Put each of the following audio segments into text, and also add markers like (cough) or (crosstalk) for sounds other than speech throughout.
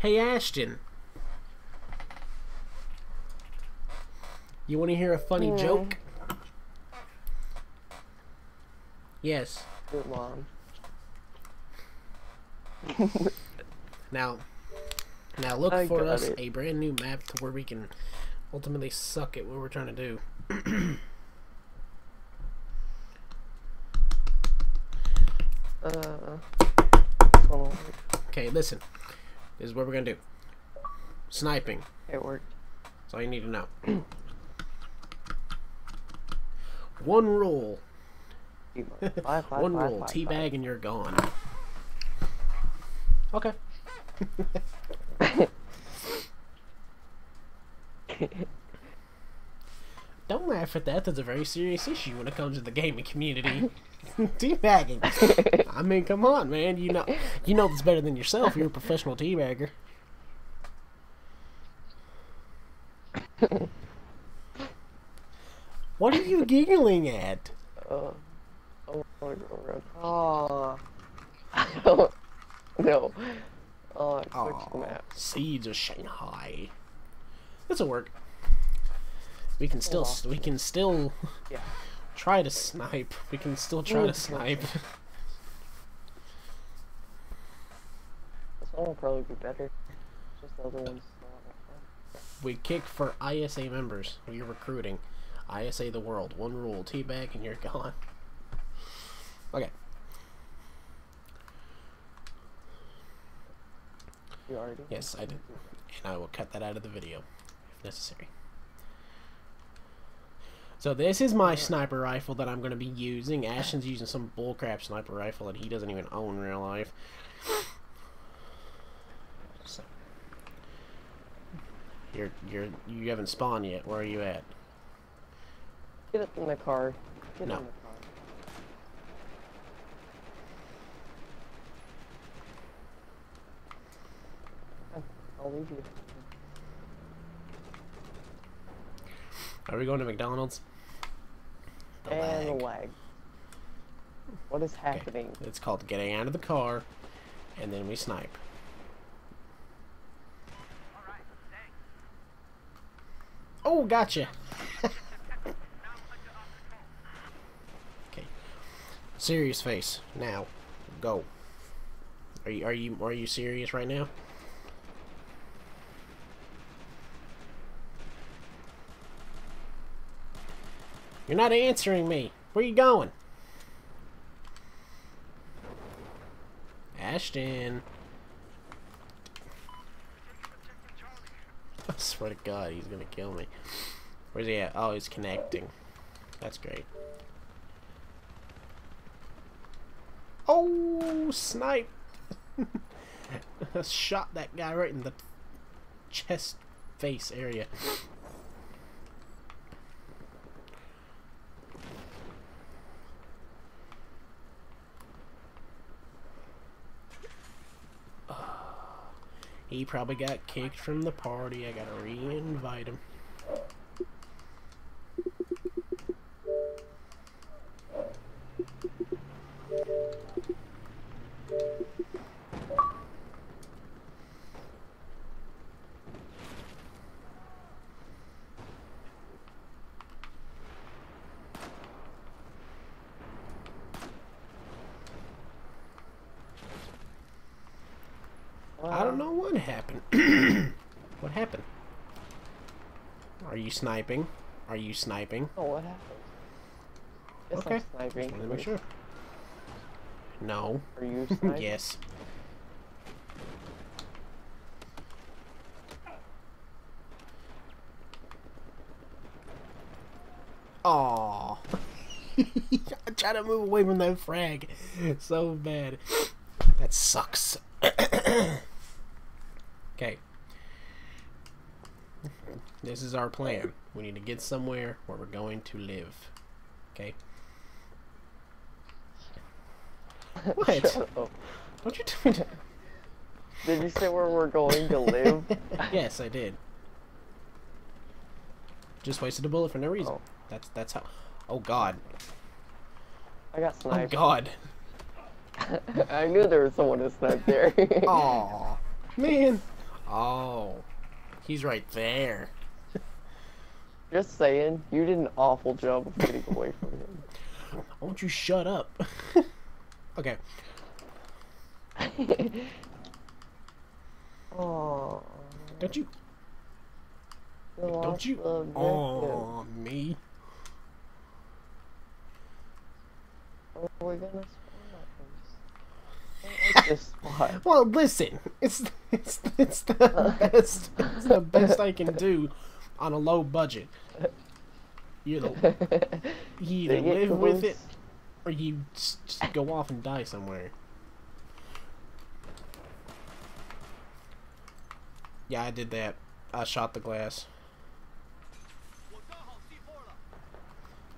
Hey, Ashton. You want to hear a funny Yeah. joke? Yes. Good mom. (laughs) Now, now look I for us it. a brand new map to where we can ultimately suck at what we're trying to do. (clears throat) Uh. Oh, Okay, listen. This is what we're gonna do. Sniping. it worked. That's all you need to know. (clears throat) (laughs) One five, One roll, five, Teabag and you're gone. Okay. (laughs) (laughs) Don't laugh at that. That's a very serious issue when it comes to the gaming community. (laughs) teabagging. I mean, come on, man. You know, you know this better than yourself. You're a professional teabagger. What are you giggling at? Uh, oh. Oh. Oh, switched the map. Siege of Shanghai. This'll work. We can still, we can still Yeah. (laughs) try to snipe. We can still try to snipe. (laughs) This one will probably be better. Just the other one's We kick for ISA members. We're recruiting. ISA the world. One rule. Teabag and you're gone. Okay. You already? Yes, I did. And I will cut that out of the video if necessary. So this is my sniper rifle that I'm going to be using. Ashton's using some bullcrap sniper rifle that he doesn't even own in real life. So. You're you're you haven't spawned yet. Where are you at? Get it in the car. Get No. in the car. I'll leave you. Are we going to McDonald's? The and lag. lag. What is happening? It's called getting out of the car, and then we snipe. Oh, gotcha. (laughs) okay. Serious face. Now, go. Are you are you are you serious right now? You're not answering me. Where you going? Ashton. I swear to God, he's gonna kill me. Where's he at? Oh, he's connecting. That's great. Oh, snipe! (laughs) Shot that guy right in the chest face area. He probably got kicked from the party. I gotta re-invite him. You sniping? Are you sniping? Oh, what happened? Yes, Okay. I'm sniping. Me make sure. No. Are you (laughs) sniping? yes. Aww. (laughs) I try to move away from that frag so bad. That sucks. (coughs) okay. This is our plan. We need to get somewhere where we're going to live. Okay? What? (laughs) Don't you me to... Did you say where we're going to live? (laughs) yes, I did. Just wasted a bullet for no reason. Oh. That's that's how. Oh God. I got Oh sniped. God. (laughs) I knew there was someone to snipe there. Aw, man. Oh, he's right there. Just saying, you did an awful job of getting away from him. Won't you shut up? (laughs) okay. (laughs) oh, Don't you? Don't you? Oh, me. Are we gonna spawn at this? (laughs) I like. Well, listen. It's it's it's the best. It's the best I can do on a low budget. You (laughs) either, you either live with it or you just go off and die somewhere. Yeah, I did that. I shot the glass.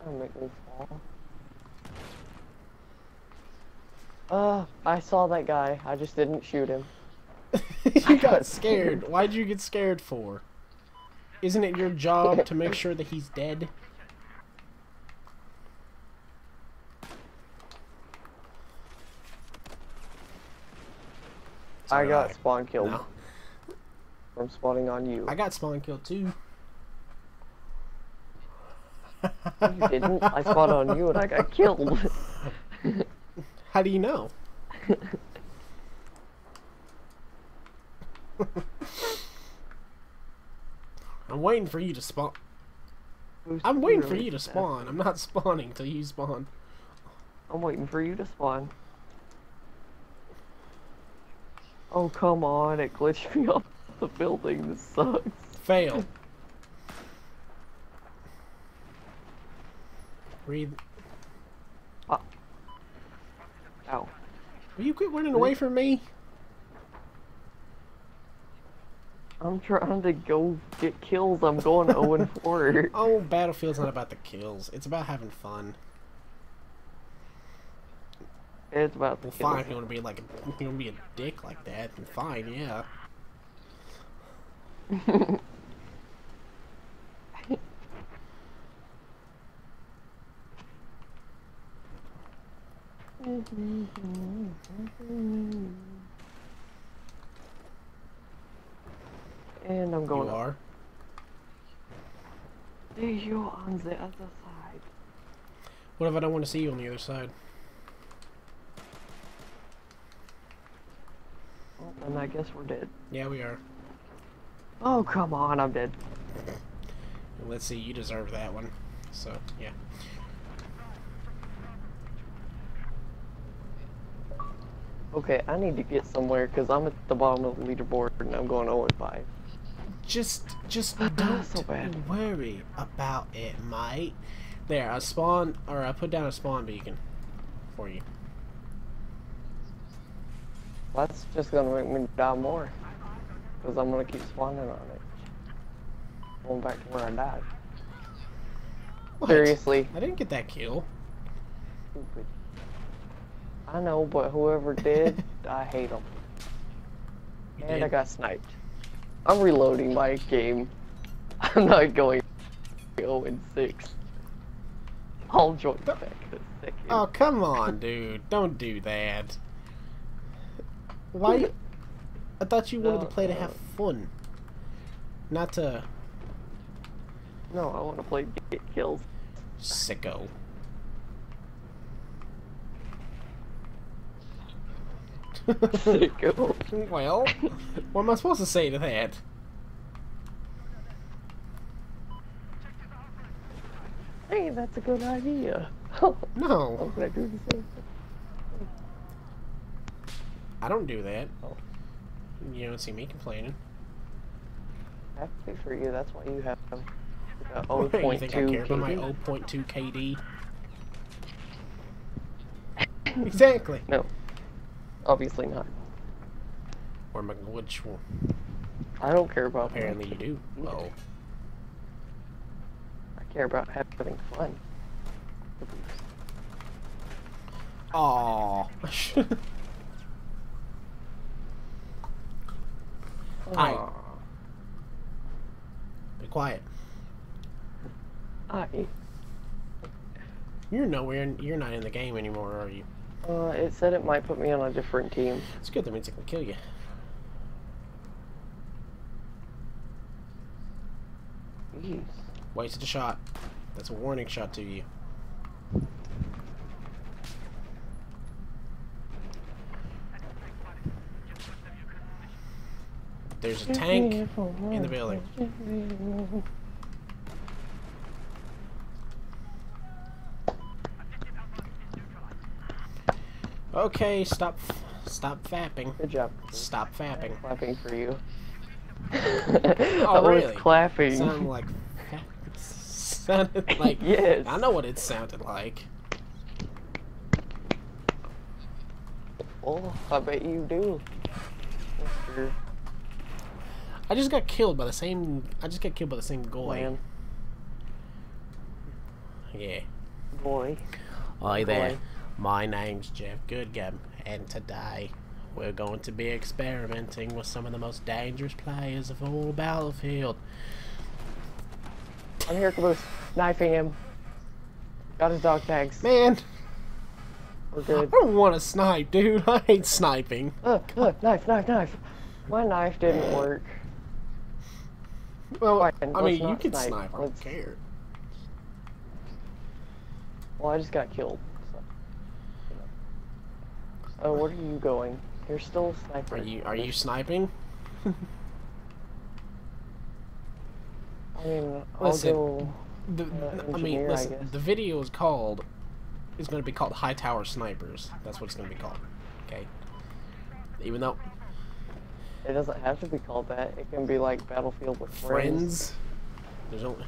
Don't make me fall. Uh, I saw that guy. I just didn't shoot him. (laughs) you got (laughs) scared. Why'd you get scared for? Isn't it your job to make sure that he's dead? So I got spawn killed No. from spawning on you. I got spawn killed too. You didn't. I spawned on you and I got killed. (laughs) How do you know? (laughs) I'm waiting for you to spawn. I'm waiting for you to spawn. I'm not (laughs) spawning till you spawn. I'm waiting for you to spawn. Oh come on! It glitched me (laughs) off the building. This sucks. Fail. (laughs) Breathe. Ah. Ow. Will you quit running away from me? I'm trying to go get kills. I'm going 0 and (laughs) 4. Oh, Battlefield's not about the kills. It's about having fun. It's about the Well, fine. If you want to be like a, if you want to be a dick like that, then fine, yeah. (laughs) (laughs) And I'm going you up. are. You on the other side. What if I don't want to see you on the other side? Well, then I guess we're dead. Yeah, we are. Oh, come on, I'm dead. Let's see. You deserve that one. So yeah. Okay, I need to get somewhere because I'm at the bottom of the leaderboard and I'm going 0 and 5. Just, just don't So worry about it, mate. There, I spawn, or I put down a spawn beacon for you. That's just gonna make me die more. Because I'm gonna keep spawning on it. Going back to where I died. What? Seriously. I didn't get that kill. Stupid. I know, but whoever did, (laughs) I hate them. You And I got sniped. I'm reloading my game. (laughs) I'm not going 0 and 6. I'll join back in a second. Oh come on, dude! Don't do that. Why? I thought you wanted No, to play to have fun, not to No, I want to play get kills. sicko. Sicko. well, what am I supposed to say to that? Hey, that's a good idea. No, (laughs) I'm gonna do the same thing. I don't do that. Oh. You don't see me complaining. Happy for you. That's why you have uh, (laughs) What, 0.2 you think I care about my KD. 0.2 KD? (laughs) exactly. No, obviously not. Or my, which one? I don't care about. Apparently you do. Oh, I care about having fun. Aw. (laughs) Aye. Aw. Be quiet. I. You're nowhere. You're not in the game anymore, are you? Uh, it said it might put me on a different team. It's good, that means it can kill you. Jeez. Wasted a shot. That's a warning shot to you. There's a tank in the building. Okay, stop, stop fapping. Good job. Stop fapping. Clapping for you. (laughs) Oh, I was really? clapping. Sounded like, sounded (laughs) like. yes. I know what it sounded like. Oh, I bet you do. I just got killed by the same. I just got killed by the same goy. Man, Yeah. boy. Oh, Hi there. Boy. My name's Jeff Goodgum, and today we're going to be experimenting with some of the most dangerous players of all Battlefield. I'm here, Caboose. Knifing him. Got his dog tags. Man, We're good. I don't want to snipe, dude. (laughs) I hate sniping. Uh, uh, knife, knife, knife. My knife didn't work. Well, Fine, I mean, you can snipe. snipe. I don't Let's- care. Well, I just got killed. So, you know. Oh, where are you going? You're still a sniper. Are you are you sniping? I mean, I'll Listen, go. The, Uh, I mean, engineer, I listen. guess. The video is called. It's going to be called High Tower Snipers. That's what it's going to be called. Okay. Even though It doesn't have to be called that. It can be like Battlefield with friends. friends, there's only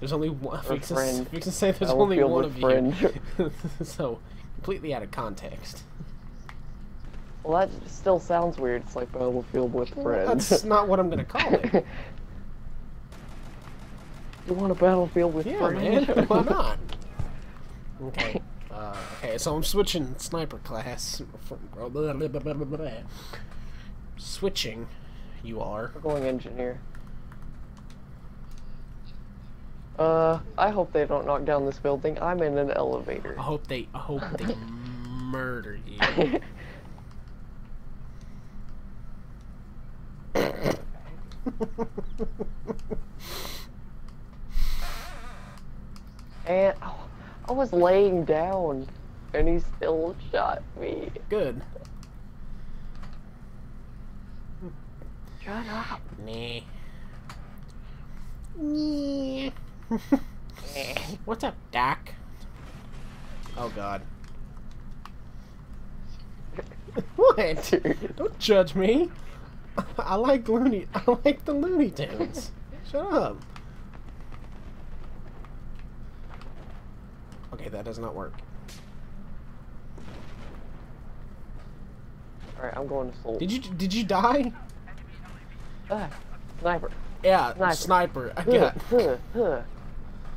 there's only one. If you (laughs) can, you can say there's only one of friend. you. (laughs) so completely out of context. Well, that still sounds weird. It's like Battlefield with friends. That's not what I'm going (laughs) to call it. you want a Battlefield with Yeah, man. friends? (laughs) Why not? Okay. Uh, okay, so I'm switching sniper class. Switching, you are. We're going engineer. Uh, I hope they don't knock down this building. I'm in an elevator. I hope they. I hope they (laughs) murder you. And oh, I was laying down, and he still shot me. Good. Shut up. Nah. Nah. (laughs) What's up, Doc? Oh God. (laughs) what? Don't judge me. (laughs) I like Looney. I like the Looney Tunes. Shut up. Okay, that does not work. Alright, I'm going to Soul. Did you did you die? Ah, sniper. Yeah, Sniper. sniper. I got. huh, huh.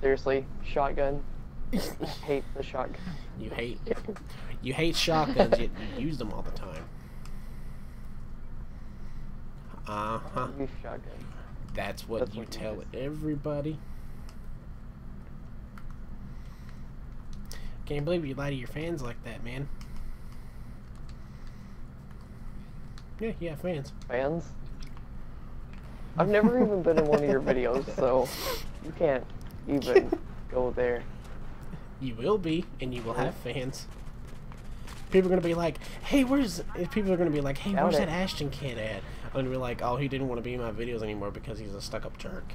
Seriously, shotgun. (laughs) I hate the shotgun. You hate (laughs) you hate shotguns, yet you use them all the time. Uh huh. Use shotgun. That's what That's you what tell everybody. Can't believe you lie to your fans like that, man. Yeah, yeah, fans. Fans. I've never even been in one of your videos, so you can't even (laughs) go there. You will be, and you will have fans. People are gonna be like, "Hey, where's?" if People are gonna be like, "Hey, Doubt where's it. that Ashton kid at?" And we're like, "Oh, he didn't want to be in my videos anymore because he's a stuck-up jerk."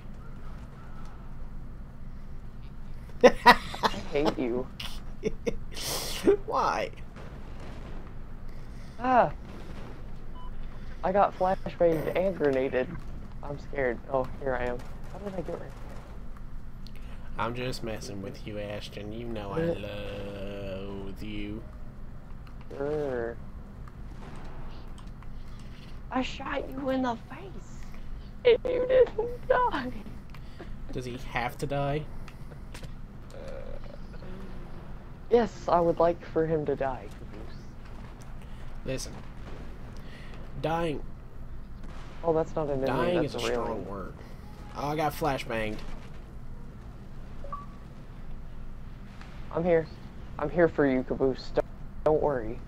I hate you. (laughs) Why? Ah! I got flashbanged and grenaded. I'm scared. Oh, here I am. How did I get right there? I'm just messing with you, Ashton. You know I love you. Sure. I shot you in the face, and you didn't die. Does he have to die? Yes, I would like for him to die. Caboose. Listen. Dying Oh, that's not an enemy. dying that's is a a strong railing. word. Oh, I got flashbanged. I'm here. I'm here for you, Caboose. Don't, don't worry.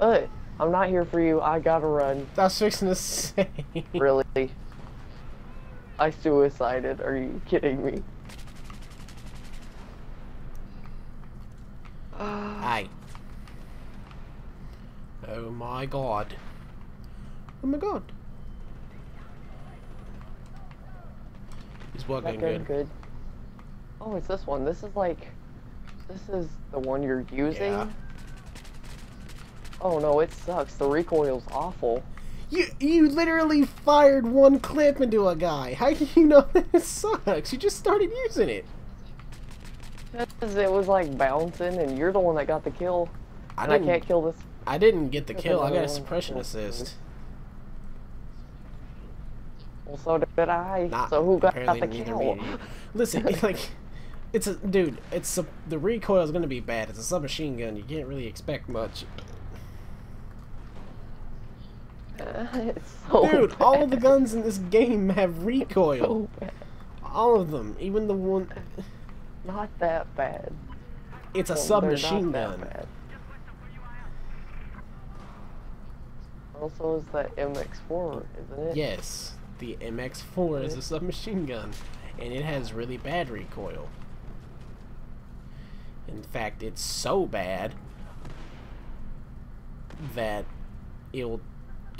Uh, I'm not here for you. I gotta run. I was fixing to say. (laughs) Really. I suicided. Are you kidding me? (sighs) Hey. Oh my god. Oh my god. He's working good. good, good. Oh, it's this one. This is like, this is the one you're using. Yeah. Oh no, it sucks. The recoil's awful. You you literally fired one clip into a guy. How do you know this sucks? You just started using it. Because it was like bouncing, and you're the one that got the kill. I and I can't kill this. I didn't get the kill. I got a suppression assist. Well, so did I. Not so who got the kill? Listen, (laughs) (laughs) like it's a dude. It's a, the recoil is gonna be bad. It's a submachine gun. You can't really expect much. (laughs) it's so Dude, all of the guns in this game have (laughs) recoil. So bad. All of them, even the one. Not that bad. It's a Well, submachine not that gun. bad. Also, is that MX4, isn't it? Yes, the MX4 is a submachine gun, and it has really bad recoil. In fact, it's so bad that it'll.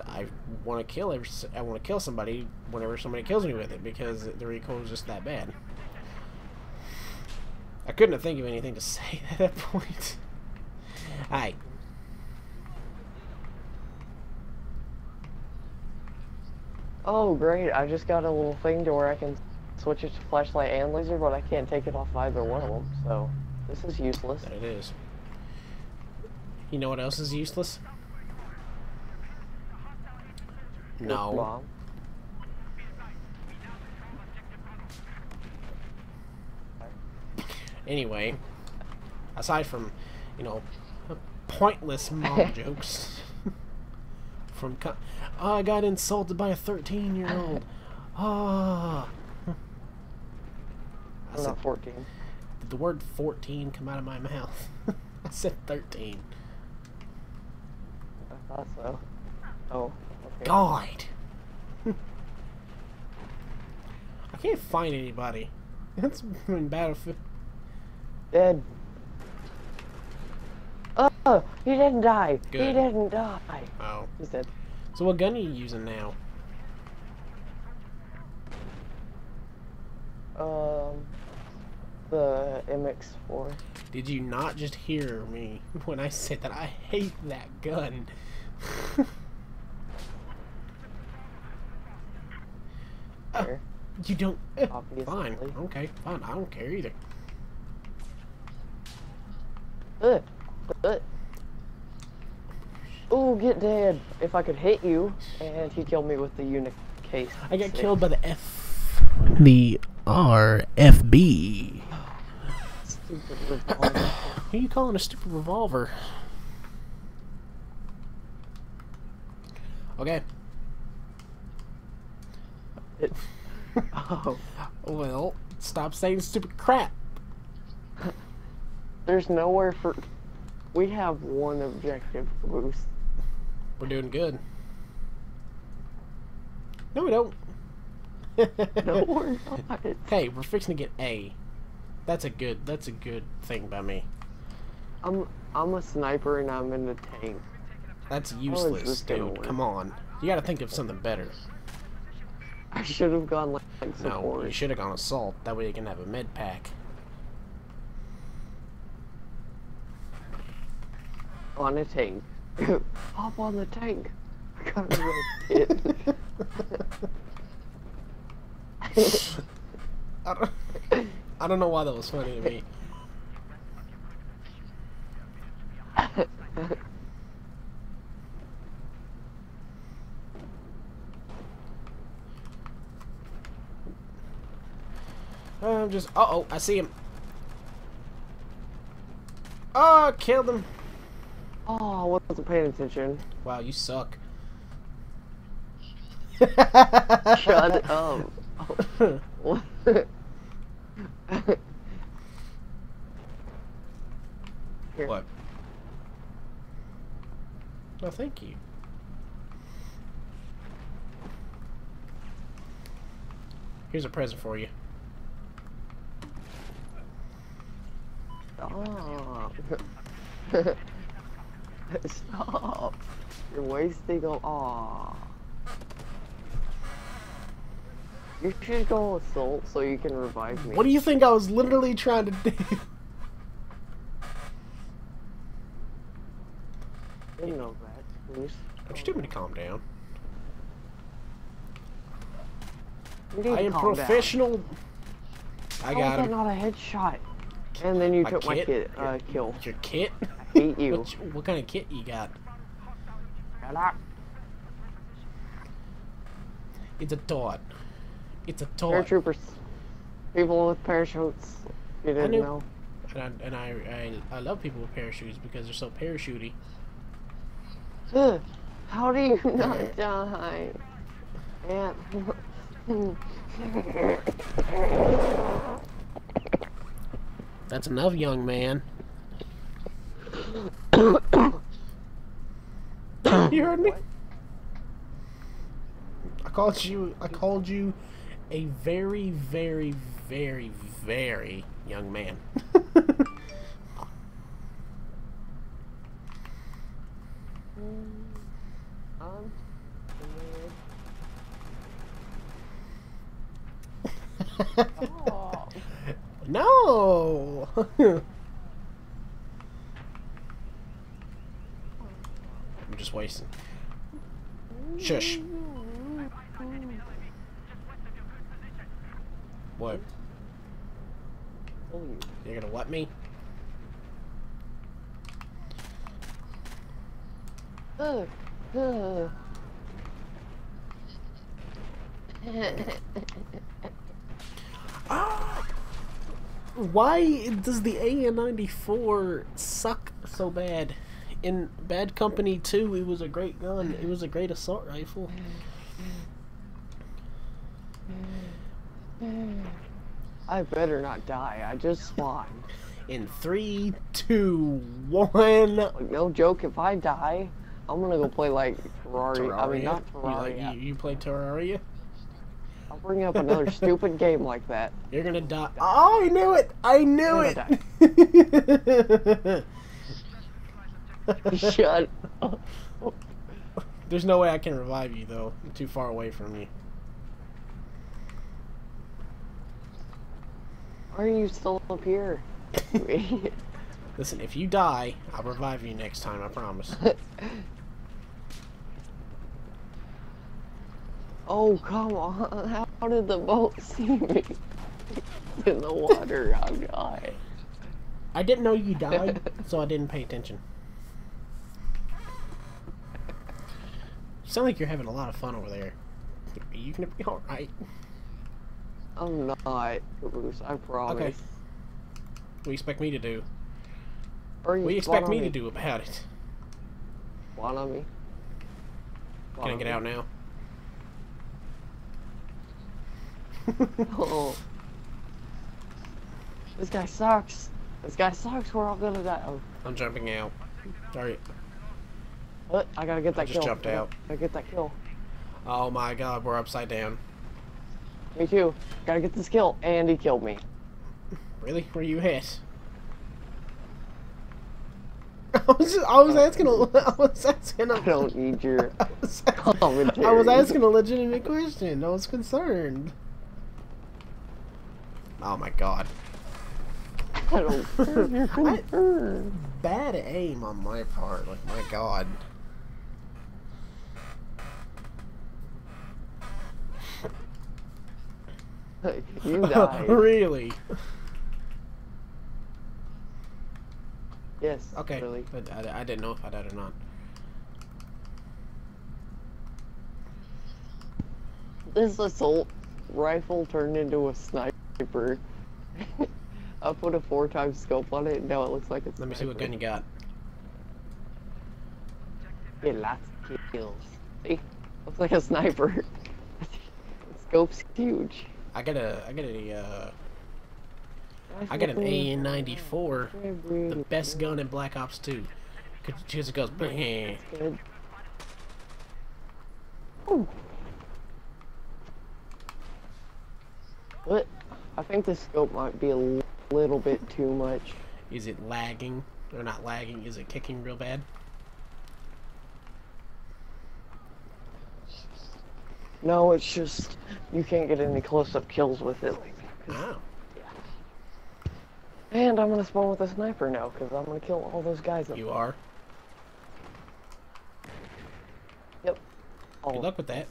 I want to kill every, I want to kill somebody whenever somebody kills me with it because the recoil is just that bad. I couldn't think of anything to (laughs) say at that point. (laughs) Alright. Oh, great. I just got a little thing to where I can switch it to flashlight and laser, but I can't take it off either one of them, so this is useless. That it is. You know what else is useless? No. Anyway, aside from, you know, pointless mom (laughs) jokes from oh, I got insulted by a 13 year old. Ah. I I'm said, not 14. did the word 14 come out of my mouth? (laughs) I said 13. I thought so. Oh. God. (laughs) I can't find anybody. That's in Battlefield. Dead. Oh, he didn't die. He didn't die. Oh. He's dead. So what gun are you using now? Um, the MX4. Did you not just hear me (laughs) when I said that I hate that gun? (laughs) Uh, you don't. eh, Obviously. fine. Okay, fine. I don't care either. Ugh. Ugh. Ooh, get dead. If I could hit you, and he killed me with the unit case. I got six. killed by the F. The RFB. Stupid revolver. Who are you calling a stupid revolver? Okay. It- oh, Well, stop saying stupid crap. there's nowhere for. We have one objective boost. We're doing good. No, we don't. (laughs) No, we're not. Hey, we're fixing to get A. That's a good. That's a good thing by me. I'm I'm a sniper and I'm in the tank. That's useless, dude. Come on. You got to think of something better. I should have gone like, like No, support you should have gone assault. That way you can have a med pack. on a tank. (laughs) Hop on the tank. I got a red pit. (laughs) I don't. I don't know why that was funny to me. (laughs) I'm just. Uh oh, I see him. Oh, killed him. oh, I wasn't paying attention. Wow, you suck. Shut (laughs) up. What? (laughs) What? No, thank you. Here's a present for you. Stop. Stop. You're wasting a. Aw. You should go assault so you can revive me. What do you think I was literally trying to do? You know that, Bruce. Don't you tell me to calm down. I am calm down. professional. I How is got that him. not a headshot? And then you My took my kit? kid, uh, kill. Your kit? I you. What, what kind of kit you got? Shut up. It's a dot. It's a dot. Paratroopers. People with parachutes. You didn't knew- know. And, I, and I, I, I love people with parachutes because they're so parachutey. Ugh, How do you (laughs) not (laughs) die? And That's enough, young man. (coughs) you heard me? I called you. I called you a very, very, very, very young man. (laughs) (laughs) no. (laughs) just wasting. Shush. What? You. You're gonna let me? Ugh. Why does the AN-94 suck so bad? In Bad Company 2, it was a great gun. It was a great assault rifle. I better not die. I just (laughs) spawned. In three, two, one. No joke, if I die, I'm gonna go play like Terraria. I mean, not You, like, Terraria. you, you play Terraria? I'll bring up another (laughs) stupid game like that. You're gonna die. Oh, I knew it! I knew it! (laughs) (laughs) Shut up. There's no way I can revive you, though. I'm too far away from you. Why are you still up here? (laughs) Listen, if you die, I'll revive you next time, I promise. (laughs) oh, come on. How did the boat see me? In the water, oh, I'll die. I didn't know you died, so I didn't pay attention. Sound like you're having a lot of fun over there. Are you gonna be alright? I'm not, Bruce, I promise. Okay. What do you expect me to do? Or you What do you expect on me to do about it? Spawn on me. Spawn Can I get me. out now? (laughs) Oh. This guy sucks. This guy sucks. We're all gonna die. Oh, I'm jumping out. Alright. What? I gotta get that kill. just kill. jumped I gotta- out. Gotta get that kill. Oh my god, we're upside down. Me too. Gotta get this kill. And he killed me. Really? Where you hit? (laughs) I was, just, I was asking a, (laughs) I was asking a, I don't need your (laughs) I was, commentary. I was asking a legitimate question. I was concerned. Oh my god. I don't I- Bad aim on my part. Like, my god. (laughs) You (laughs) died. really? Yes. Okay. Really. But I, I didn't know if I died or not. This assault rifle turned into a sniper. (laughs) I put a four times scope on it, and now it looks like it's. Let me see what gun you got. Get lots of kills. See, looks like a sniper. the scope's huge. I got a, I got a, uh, I got an AN-94, the best gun in Black Ops 2. Because it goes, bang. Good. Ooh. But I think the scope might be a little bit too much. Is it lagging? Or not lagging, is it kicking real bad? No, it's just you can't get any close-up kills with it. Like, 'cause- Oh. and I'm gonna spawn with a sniper now because I'm gonna kill all those guys. Up. You are? all Good luck with that.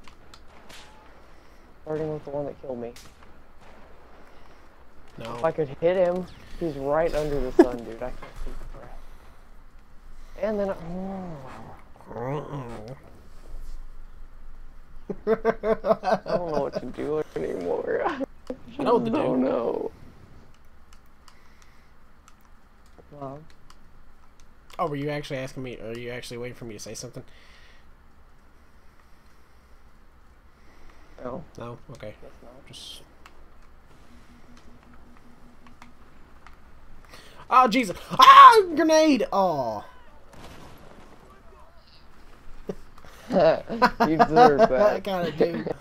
starting with the one that killed me. No. If I could hit him, he's right under the sun, dude. I can't see crap. And then, I, oh. I don't know what to do anymore. I know what to Oh (laughs) no. Mom, Oh, were you actually asking me? Or are you actually waiting for me to say something? no, No? Okay. Just. Oh, Jesus. Ah! Grenade! Oh. (laughs) you deserve (laughs) that. I it, dude.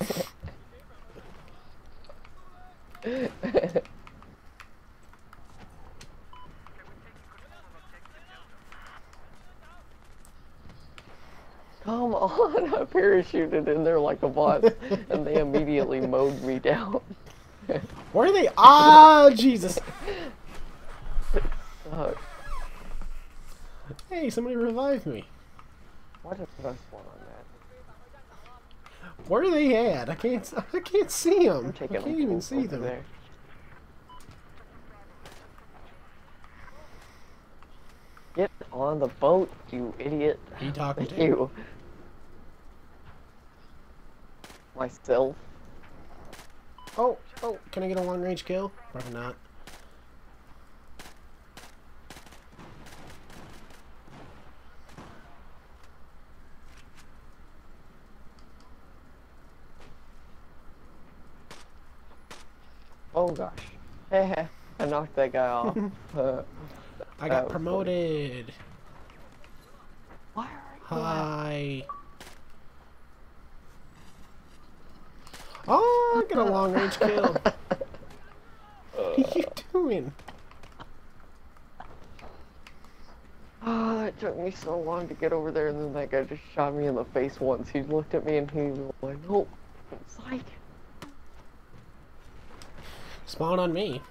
(laughs) Come on, I parachuted in there like a bot, and they immediately mowed me down. Where are they? Ah, Jesus. Hey, somebody revived me. Why did I spawn on? Where are they at? I can't. I can't see them. I'm I can't even see them. there. Get on the boat, you idiot. You talking (laughs) to? you. Myself. Oh, oh, can I get a long range kill? Probably not. Oh gosh. (laughs) I knocked that guy off. (laughs) Uh, I got was funny. promoted. why are you Hi. Oh, I got a long range kill. (laughs) what are you doing? Oh, it took me so long to get over there, and then that guy just shot me in the face once. He looked at me and he was like, "Nope, psych." Spawn on me.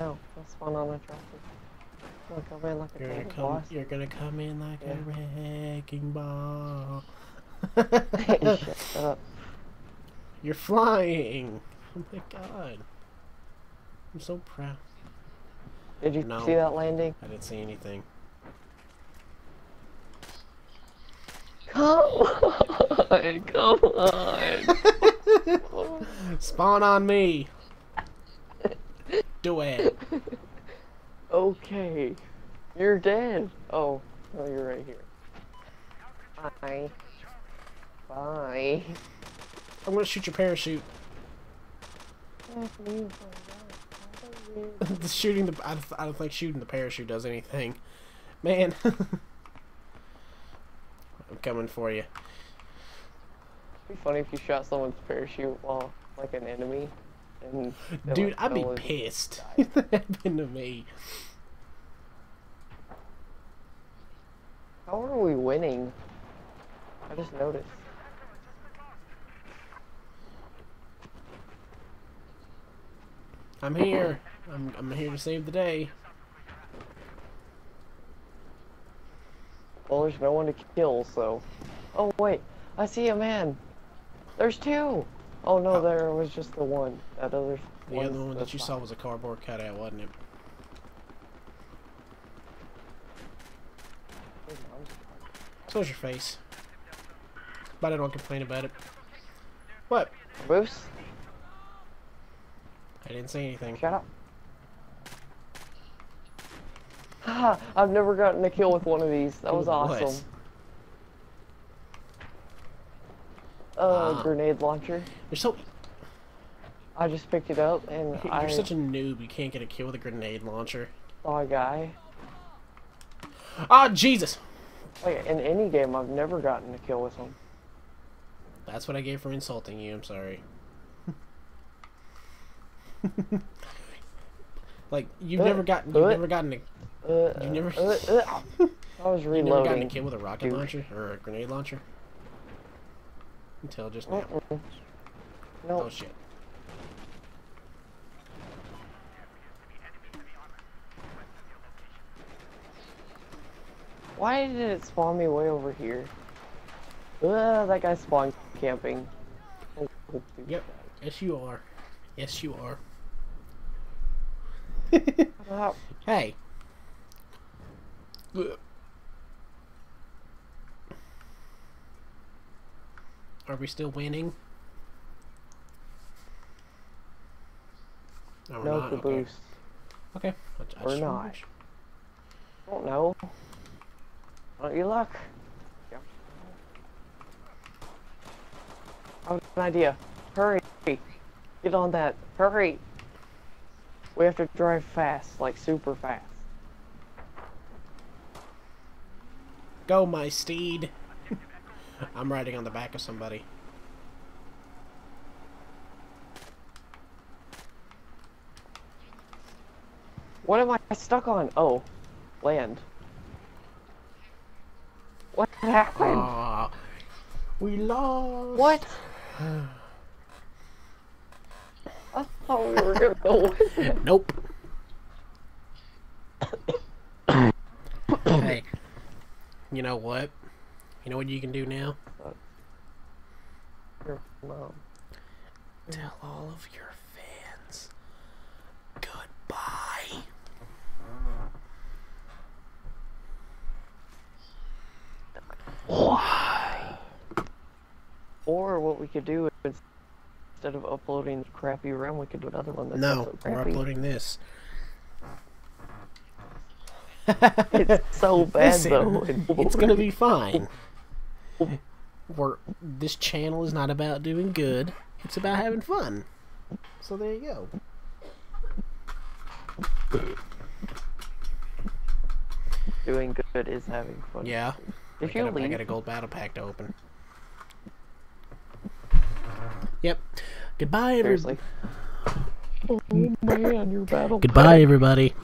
No, I'll spawn on a tractor. Look, I'm in like a You're gonna come. boss. You're gonna come in like Yeah. a wrecking ball. (laughs) Shut up. You're flying. Oh my god. I'm so proud. Did you No. see that landing? I didn't see anything. (laughs) Come on, come on. (laughs) Spawn on me. Do it. okay, you're dead. Oh, no, you're right here. Bye. Bye. I'm gonna shoot your parachute. (laughs) the shooting the I don't, I don't think shooting the parachute does anything. Man. (laughs) I'm coming for you. It'd be funny if you shot someone's parachute while like an enemy. And Dude, like, I'd be pissed. (laughs) if that happened to me. How are we winning? I just noticed. I'm here. I'm I'm here to save the day. Well, there's no one to kill, so. Oh wait, I see a man. There's two. Oh no, Oh. there was just the one. That other. The one's other one that you top. saw was a cardboard cutout, wasn't it? So's your face. But I don't complain about it. What? Bruce, I didn't say anything. shut up. (laughs) I've never gotten a kill with one of these. That was awesome. what? Uh, Ah. grenade launcher. You're so I just picked it up and (laughs) you're I such a noob. You can't get a kill with a grenade launcher. Oh, a guy. Ah, Jesus! Like in any game, I've never gotten a kill with him. That's what I get for insulting you. I'm sorry. (laughs) like you've Uh, never gotten you've uh, never gotten a, Uh, You never- uh, uh, I was reloading. (laughs) you've never gotten a kid with a rocket douche. launcher or a grenade launcher until just now. Mm-mm. Oh No, shit. why did it spawn me way over here? Uh, that guy spawned camping. Oh, oh. Yep. Yes, you are. Yes, you are. (laughs) Hey. Are we still winning? No, we're no not. Okay. caboose. Okay. I- I wanna not. make sure. Don't know. Don't you luck? Yeah. I have an idea. Hurry. Get on that. Hurry. We have to drive fast, like super fast. Go, my steed. I'm riding on the back of somebody. What am I stuck on? Oh, land. What happened? Aw, we lost. What? I thought we were gonna win. Nope. (coughs) hey, you know what? You know what you can do now? Your mom. Tell all of your fans goodbye. Why? Or what we could do is instead of uploading crappy REM, we could do another one that's not No, so we're crappy. uploading this. It's so (laughs) bad Listen, though. It's gonna be fine. We're, this channel is not about doing good. It's about having fun. So there you go. Doing good is having fun. Yeah. If I you got, a, I leave, got a gold battle pack to open. Yep. Goodbye, everybody. seriously. Oh man, your battle. Goodbye, everybody.